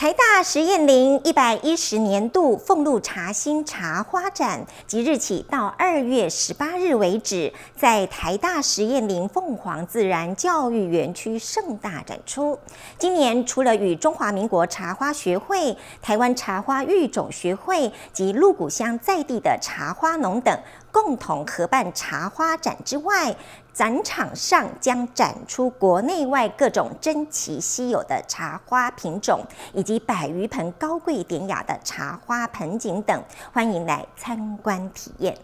台大实验林一百一十年度俸禄茶新茶花展，即日起到二月十八日为止，在台大实验林凤凰自然教育园区盛大展出。今年除了与中华民国茶花学会、台湾茶花育种学会及鹿谷乡在地的茶花农等共同合办茶花展之外，展场上将展出国内外各种珍奇稀有的茶花品种，以及百余盆高贵典雅的茶花盆景等，欢迎来参观体验。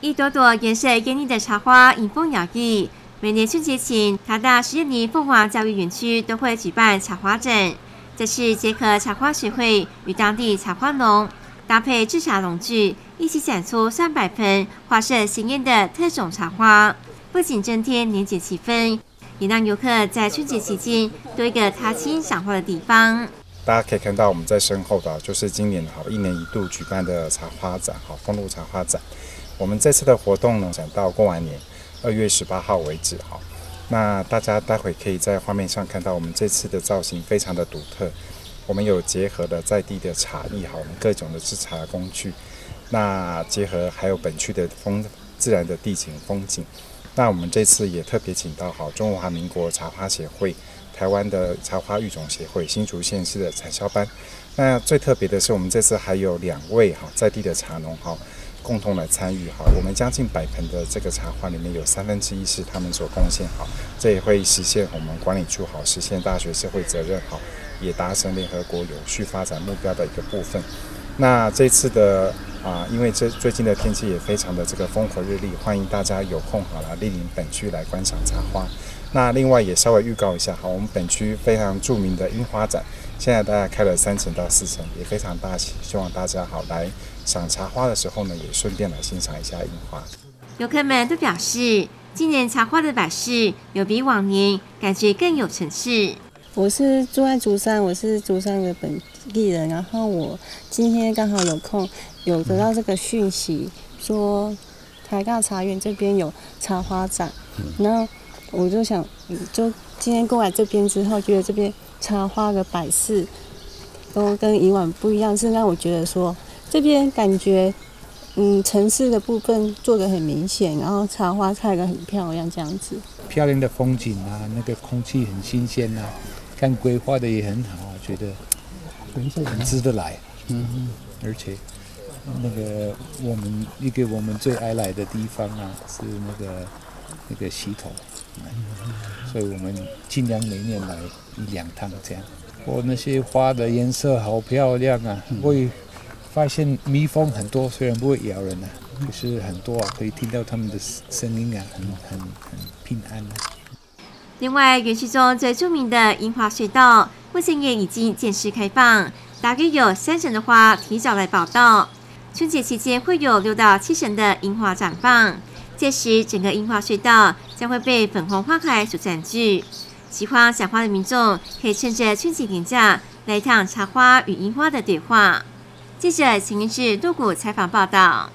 一朵朵颜色艳丽的茶花迎风摇曳。每年春节前，台大实验林凤凰教育园区都会举办茶花展，这是结合茶花学会与当地茶花农。搭配制茶农具，一起展出上百盆花色鲜艳的特种茶花，不仅增添年节气氛，也让游客在春节期间多一个踏青赏花的地方。大家可以看到，我们在身后的，就是今年好一年一度举办的茶花展，好丰禄茶花展。我们这次的活动呢，展到过完年二月十八号为止，好。那大家待会可以在画面上看到，我们这次的造型非常的独特。我们有结合了在地的茶艺，哈，我们各种的制茶工具，那结合还有本区的风自然的地景风景，那我们这次也特别请到好中华民国茶花协会、台湾的茶花育种协会、新竹县市的产销班。那最特别的是，我们这次还有两位哈在地的茶农哈共同来参与哈。我们将近百盆的这个茶花里面有三分之一是他们所贡献哈，这也会实现我们管理处好实现大学社会责任好。也达成联合国有序发展目标的一个部分。那这次的啊，因为这最近的天气也非常的这个风和日丽，欢迎大家有空好了莅临本区来观赏茶花。那另外也稍微预告一下，好，我们本区非常著名的樱花展，现在大概开了三层到四层，也非常大气，希望大家好来赏茶花的时候呢，也顺便来欣赏一下樱花。游客们都表示，今年茶花的摆饰有比往年感觉更有层次。我是住在竹山，我是竹山的本地人。然后我今天刚好有空，有得到这个讯息，说台大茶园这边有茶花展。然后我就想，就今天过来这边之后，觉得这边茶花的摆饰都跟以往不一样，是让我觉得说这边感觉，嗯，城市的部分做的很明显，然后茶花开的很漂亮，这样子。漂亮的风景啊，那个空气很新鲜呐。看规划的也很好，觉得很值得来。嗯，而且那个我们一个我们最爱来的地方啊，是那个那个溪头，所以我们尽量每年来一两趟这样。我那些花的颜色好漂亮啊！会发现蜜蜂很多，虽然不会咬人啊，可是很多啊，可以听到它们的声音啊，很很很平安啊。另外，园区中最著名的樱花隧道，目前也已经正式开放，大约有三成的花提早来报道。春节期间会有六到七成的樱花绽放，届时整个樱花隧道将会被粉红花海所占据。喜欢赏花的民众可以趁着春节年假来一趟茶花与樱花的对话。记者秦云志杜谷采访报道。